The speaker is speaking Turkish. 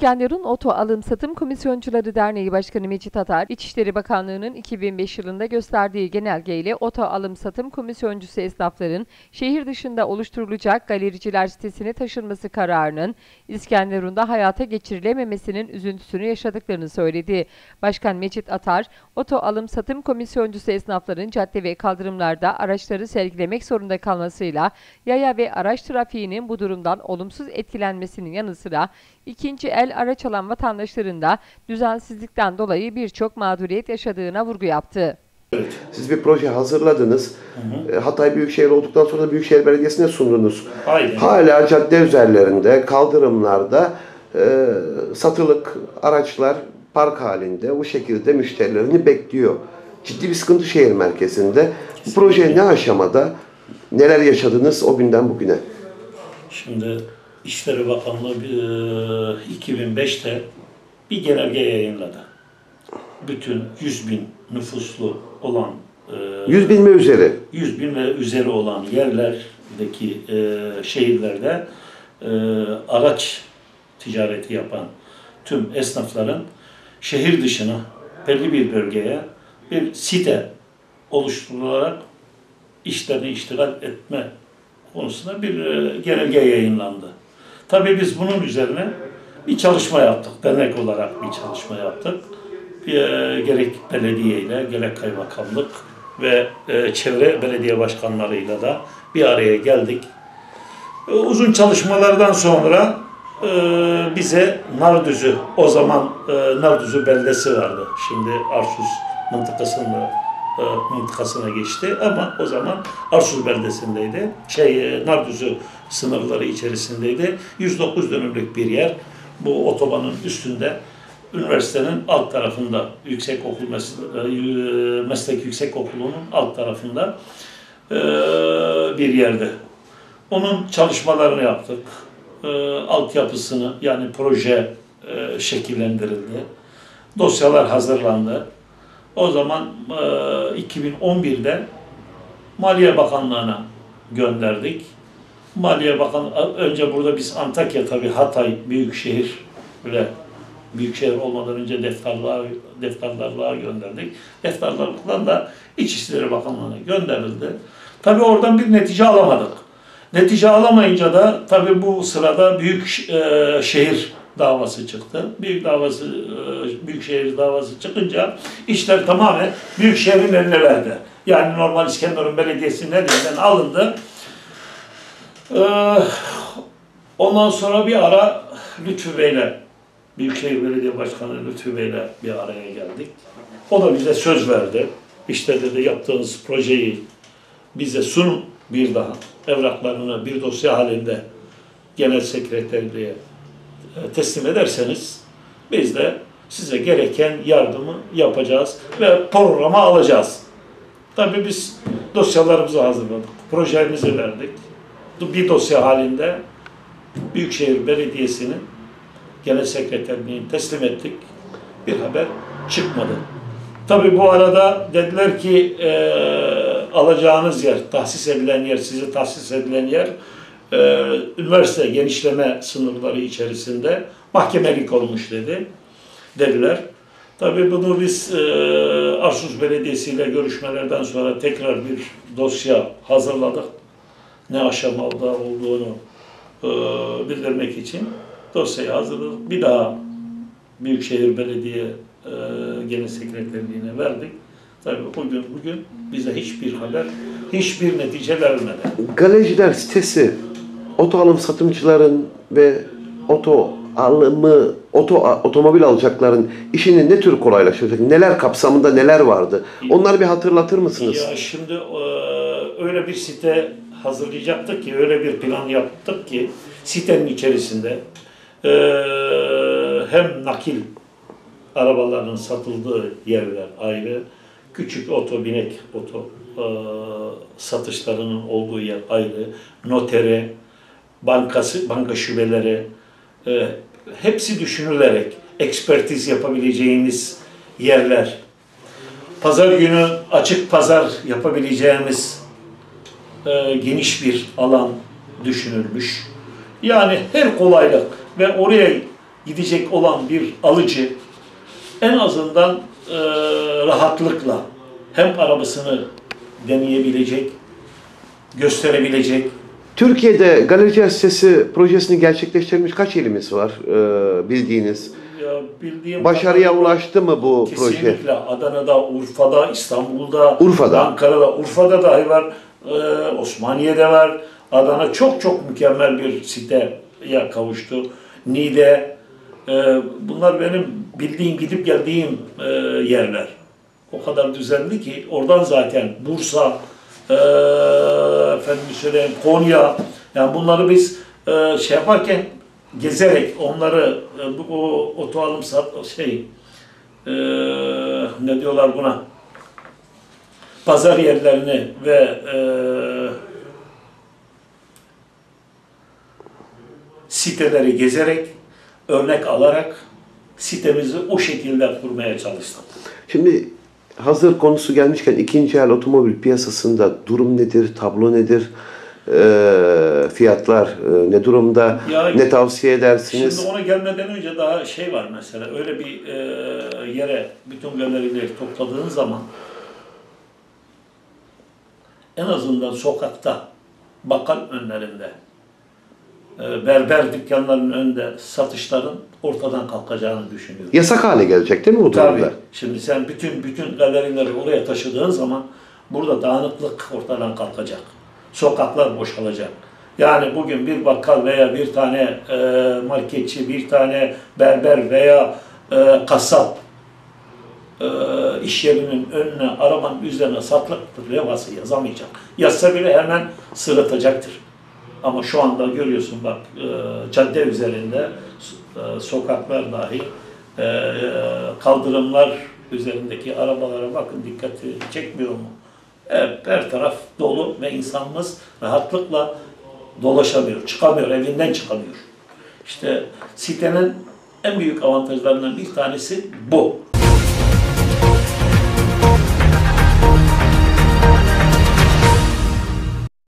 İskenderun Oto Alım Satım Komisyoncuları Derneği Başkanı Mecit Atar, İçişleri Bakanlığı'nın 2005 yılında gösterdiği genelgeyle oto alım satım komisyoncusu esnafların şehir dışında oluşturulacak galericiler sitesine taşınması kararının İskenderun'da hayata geçirilememesinin üzüntüsünü yaşadıklarını söyledi. Başkan Mecit Atar, oto alım satım komisyoncusu esnafların cadde ve kaldırımlarda araçları sergilemek zorunda kalmasıyla yaya ve araç trafiğinin bu durumdan olumsuz etkilenmesinin yanı sıra ikinci el araç alan vatandaşların da düzensizlikten dolayı birçok mağduriyet yaşadığına vurgu yaptı. Siz bir proje hazırladınız. E, Hatay Büyükşehir olduktan sonra da Büyükşehir Belediyesi'ne sundunuz. Aynen. Hala cadde üzerlerinde, kaldırımlarda e, satılık araçlar park halinde bu şekilde müşterilerini bekliyor. Ciddi bir sıkıntı şehir merkezinde. Bu proje ne aşamada? Neler yaşadınız o günden bugüne? Şimdi İçişleri Bakanlığı bir, e, 2005'te bir genelge yayınladı. Bütün 100 bin nüfuslu olan e, 100 bin mi üzeri? 100 bin ve üzeri olan yerlerdeki e, şehirlerde e, araç ticareti yapan tüm esnafların şehir dışına belli bir bölgeye bir site oluşturularak işlerini iştigal etme konusunda bir e, genelge yayınlandı. Tabii biz bunun üzerine bir çalışma yaptık. Dernek olarak bir çalışma yaptık. Bir, e, gerek belediyeyle, gerek kaymakamlık ve e, çevre belediye başkanlarıyla da bir araya geldik. E, uzun çalışmalardan sonra e, bize Nardüzü, o zaman e, Nardüzü beldesi vardı. Şimdi Arsus mıntıkasında e, mıntıkasına geçti ama o zaman Arsuz beldesindeydi. Şey e, Nardüzü sınırları içerisindeydi. 109 dönümlük bir yer. Bu otobanın üstünde üniversitenin alt tarafında yüksek okul mes- e, meslek yüksek okulunun alt tarafında e, bir yerde. Onun çalışmalarını yaptık. E, altyapısını yani proje e, şekillendirildi. Dosyalar hazırlandı. O zaman e, 2011'de Maliye Bakanlığı'na gönderdik. Maliye Bakan önce burada biz Antakya tabii Hatay büyükşehir böyle büyükşehir olmadan önce defterlığa defterdarlığa gönderdik. Defterdarlıktan da İçişleri Bakanlığı'na gönderildi. Tabii oradan bir netice alamadık. Netice alamayınca da tabii bu sırada büyük e, şehir davası çıktı. Büyük davası, e, büyükşehir davası çıkınca işler tamamen büyükşehirin eline verdi. Yani normal İskenderun Belediyesi'nin elinden alındı. Ee, ondan sonra bir ara Lütfü Bey'le, Büyükşehir Belediye Başkanı Lütfü Bey'le bir araya geldik. O da bize söz verdi. İşte dedi yaptığınız projeyi bize sunun bir daha. Evraklarını bir dosya halinde genel sekreterliğe e, teslim ederseniz biz de size gereken yardımı yapacağız ve programa alacağız. Tabii biz dosyalarımızı hazırladık, projemizi verdik. Bir dosya halinde Büyükşehir Belediyesi'nin genel sekreterliğini teslim ettik. Bir haber çıkmadı. Tabii bu arada dediler ki e, alacağınız yer, tahsis edilen yer, size tahsis edilen yer e, üniversite genişleme sınırları içerisinde mahkemelik olmuş dedi. Dediler. Tabii bunu biz e, Arsuz Belediyesi ile görüşmelerden sonra tekrar bir dosya hazırladık. Ne aşamada olduğunu e, bildirmek için dosyayı hazırladık. Bir daha Büyükşehir Belediye e, Genel Sekreterliğine verdik. Tabii bugün bugün bize hiçbir haber, hiçbir netice vermedi. Galericiler sitesi oto alım satımcıların ve oto alımı, oto otomobil alacakların işini ne tür kolaylaştıracak? Neler kapsamında neler vardı? Onları bir hatırlatır mısınız? Ya şimdi e, öyle bir site hazırlayacaktık ki, öyle bir plan yaptık ki sitenin içerisinde e, hem nakil arabaların satıldığı yerler ayrı, küçük oto, binek oto e, satışlarının olduğu yer ayrı, notere, bankası, banka şubeleri, e, hepsi düşünülerek ekspertiz yapabileceğiniz yerler, pazar günü açık pazar yapabileceğimiz e, geniş bir alan düşünülmüş. Yani her kolaylık ve oraya gidecek olan bir alıcı en azından e, rahatlıkla hem arabasını deneyebilecek, gösterebilecek, Türkiye'de galerici sitesi projesini gerçekleştirmiş kaç ilimiz var e, bildiğiniz? ya bildiğim Başarıya ulaştı mı bu proje? Kesinlikle Adana'da, Urfa'da, İstanbul'da, Urfa'da. Ankara'da, Urfa'da dahi var, e, Osmaniye'de var. Adana çok çok mükemmel bir siteye kavuştu. Niğde, e, bunlar benim bildiğim, gidip geldiğim e, yerler. O kadar düzenli ki oradan zaten Bursa, e, efendim söyleyeyim Konya, yani bunları biz e, şey yaparken gezerek onları e, bu o oto sat şey e, ne diyorlar buna pazar yerlerini ve e, siteleri gezerek örnek alarak sitemizi o şekilde kurmaya çalıştım. Şimdi hazır konusu gelmişken ikinci el otomobil piyasasında durum nedir, tablo nedir, e, fiyatlar e, ne durumda, Ya- ne tavsiye edersiniz? Şimdi ona gelmeden önce daha şey var mesela öyle bir e, yere bütün galerileri topladığın zaman en azından sokakta bakkal önlerinde berber dükkanlarının önünde satışların ortadan kalkacağını düşünüyorum. Yasak hale gelecek değil mi bu Tabii. durumda? Şimdi sen bütün bütün galerileri oraya taşıdığın zaman burada dağınıklık ortadan kalkacak. Sokaklar boşalacak. Yani bugün bir bakkal veya bir tane e, marketçi, bir tane berber veya e, kasap e, iş yerinin önüne, arabanın üzerine satlık levhası yazamayacak. Yazsa bile hemen sırıtacaktır. Ama şu anda görüyorsun bak e, cadde üzerinde e, sokaklar dahi e, kaldırımlar üzerindeki arabalara bakın dikkati çekmiyor mu? Hep her taraf dolu ve insanımız rahatlıkla dolaşamıyor, çıkamıyor, evinden çıkamıyor. İşte sitenin en büyük avantajlarından bir tanesi bu.